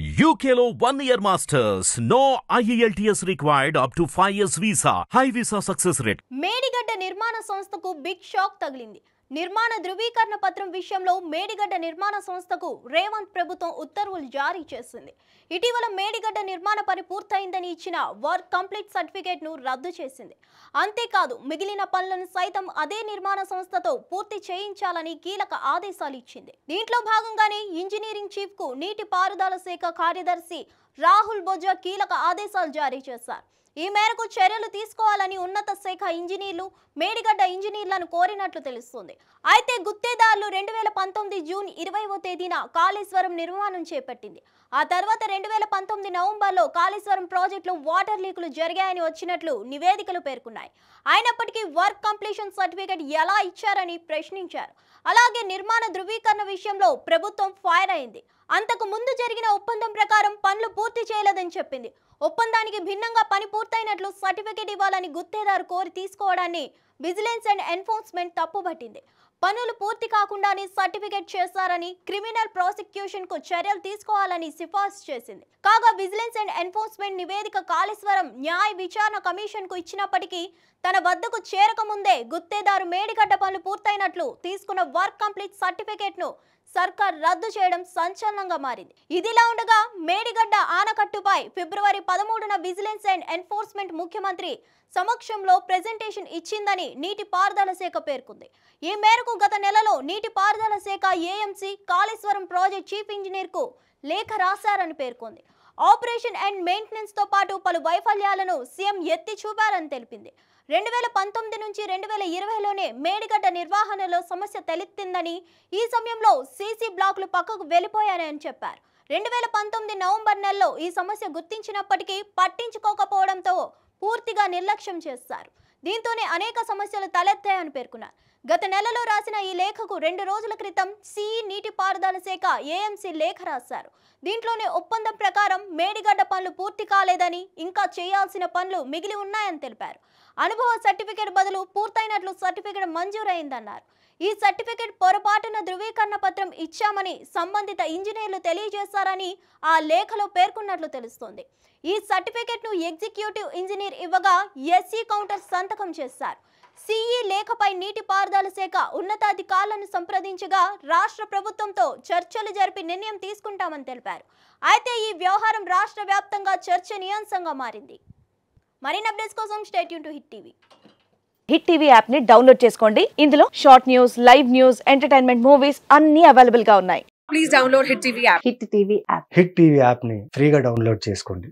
UKLO one year masters. No IELTS required up to 5 years visa. High visa success rate. Medigadda నిర్మాణ సంస్థకు big shock తగిలింది నిర్మాణ ధృవీకరణ పత్రం విషయంలో మేడిగడ్డ నిర్మాణ సంస్థకు రేవంత్ ప్రభుత్వం ఉత్తర్వులు జారీ చేసింది. ఇటీవల మేడిగడ్డ నిర్మాణ పని పూర్తయిందని ఇచ్చిన వర్క్ కంప్లీట్ సర్టిఫికేట్ను రద్దు చేసింది. అంతేకాదు మిగిలిన పనులను సైతం అదే నిర్మాణ సంస్థతో పూర్తి చేయించాలని కీలక ఆదేశాలు ఇచ్చింది. దీంట్లో భాగంగానే ఇంజనీరింగ్ చీఫ్కు నీటి పారుదల శాఖ కార్యదర్శి రాహుల్ బొజ్జా కీలక ఆదేశాలు జారీ చేశారు. ఈ మేరకు చర్యలు తీసుకోవాలని ఉన్నత శాఖ ఇంజనీర్లు మేడిగడ్డ ఇంజనీర్లను కోరినట్లు తెలుస్తుంది. అయితే గుత్తేదారులు రెండు వేల పంతొమ్మిది జూన్ ఇరవైవ తేదీన కాళేశ్వరం నిర్మాణం చేపట్టింది. ఆ తర్వాత రెండు వేల పంతొమ్మిది నవంబర్లో కాళేశ్వరం ప్రాజెక్టులో వాటర్ లీకులు జరిగాయని వచ్చినట్లు నివేదికలు పేర్కొన్నాయి. అయినప్పటికీ వర్క్ కంప్లీషన్ సర్టిఫికేట్ ఎలా ఇచ్చారని ప్రశ్నించారు. అలాగే నిర్మాణ ధృవీకరణ విషయంలో ప్రభుత్వం ఫైర్ అయింది. అంతకు ముందు జరిగిన ఒప్పందం ప్రకారం పనులు పూర్తి చేయలేదని చెప్పింది. ఒప్పందానికి భిన్నంగా పని పూర్తయినట్లు సర్టిఫికేట్ ఇవ్వాలని గుత్తేదారు కోరి తీసుకోవడాన్ని విజిలెన్స్ అండ్ ఎన్ఫోర్స్మెంట్ తప్పుపట్టింది. పనులు పూర్తి కాకుండానే సర్టిఫికేట్ చేశారని క్రిమినల్ ప్రాసిక్యూషన్కు చర్యలు తీసుకోవాలని సిఫార్సు చేసింది. కాగా విజిలెన్స్ అండ్ ఎన్ఫోర్స్మెంట్ నివేదిక కాళేశ్వరం న్యాయ విచారణ కమిషన్కు ఇచ్చినప్పటికీ తన వద్దకు చేరకముందే గుత్తేదారు మేడిగడ్డ పనులు పూర్తయినట్లు తీసుకున్న వర్క్ కంప్లీట్ సర్టిఫికేట్ను సర్కార్ రద్దు చేయడం సంచలనంగా మారింది. ఇదిలా ఉండగా మేడిగడ్డ ఆనకట్టుపై ఫిబ్రవరి పదమూడున విజిలెన్స్ అండ్ ఎన్ఫోర్స్మెంట్ ముఖ్యమంత్రి సమక్షంలో ప్రెజెంటేషన్ ఇచ్చిందని నీటి పారుదల శాఖ పేర్కొంది. ఈ మేరకు గత నెలలో నీటి పారుదల శాఖ ఏఎంసీ కాళేశ్వరం ప్రాజెక్ట్ చీఫ్ ఇంజనీర్కు లేఖ రాశారని పేర్కొంది. ఆపరేషన్ అండ్ మెయింటెనెన్స్తో పాటు పలు వైఫల్యాలను సీఎం ఎత్తి చూపారని తెలిపింది. రెండు వేల పంతొమ్మిది నుంచి రెండు వేల ఇరవైలోనే మేడిగడ్డ నిర్వహణలో సమస్య తలెత్తిందని ఈ సమయంలో సీసీ బ్లాక్లు పక్కకు వెళ్ళిపోయాయని చెప్పారు. రెండు వేల పంతొమ్మిది నవంబర్ నెలలో ఈ సమస్య గుర్తించినప్పటికీ పట్టించుకోకపోవడంతో పూర్తిగా నిర్లక్ష్యం చేస్తారు దీంతోనే అనేక సమస్యలు తలెత్తాయని పేర్కొన్నారు. గత నెలలో రాసిన ఈ లేఖకు రెండు రోజుల క్రితం సిఈ నీటిపారుదల శాఖ ఏఎంసీ లేఖ రాశారు. దీంట్లోనే ఒప్పందం ప్రకారం మేడిగడ్డ పనులు పూర్తి కాలేదని ఇంకా చేయాల్సిన పనులు మిగిలి ఉన్నాయని తెలిపారు. అనుభవ సర్టిఫికేట్ బదులు పూర్తయినట్లు సర్టిఫికేట్ మంజూరైందన్నారు. ఈ సర్టిఫికేట్ పొరపాటున ధృవీకరణ పత్రం ఇచ్చామని సంబంధిత ఇంజనీర్లు తెలియజేశారని ఆ లేఖలో పేర్కొన్నట్లు తెలుస్తోంది. ఈ సర్టిఫికేట్ను ఎగ్జిక్యూటివ్ ఇంజనీర్ ఇవ్వగా ఎస్సీ కౌంటర్ సంతకం చేశారు. సిఈ లేఖపై నీటిపారుదల శాఖ ఉన్నతాధికారులను సంప్రదించగా రాష్ట్ర ప్రభుత్వంతో చర్చలు జరిపి నిర్ణయం తీసుకుంటామని తెలిపారు. అయితే ఈ వ్యవహారం రాష్ట్ర వ్యాప్తంగా చర్చనీయాంశంగా మారింది. మరిన్ని అప్డేట్స్ కోసం state to Hit TV. Hit TV యాప్ని డౌన్లోడ్ చేసుకోండి. ఇందులో short news live news entertainment movies అన్ని అవైలబుల్గా ఉన్నాయి. Please download Hit TV app. Hit TV app Hit TV యాప్ని ఫ్రీగా డౌన్లోడ్ చేసుకోండి.